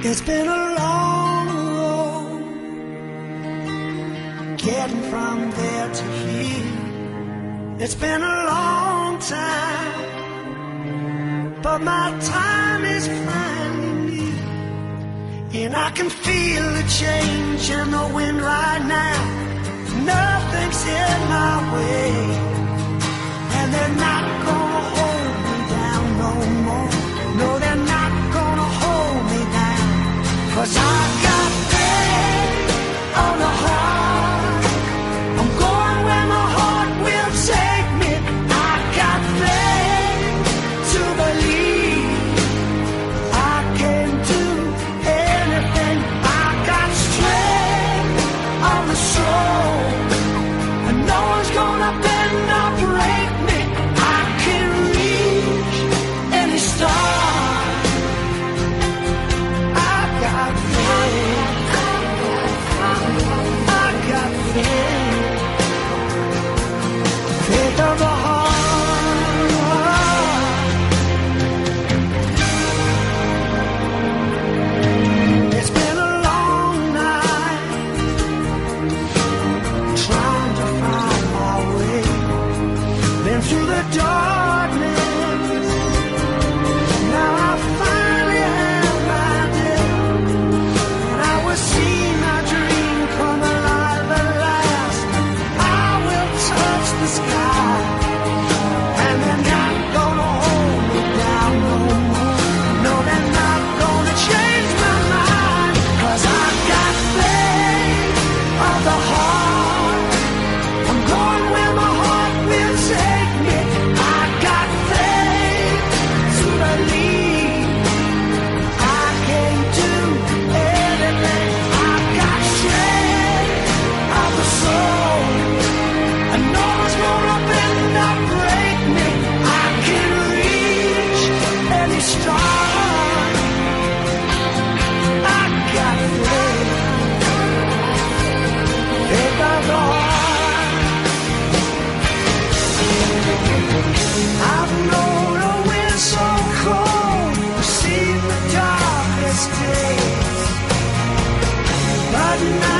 It's been a long road getting from there to here. It's been a long time, but my time is finally near. And I can feel the change in the wind right now. Nothing's in my way, night.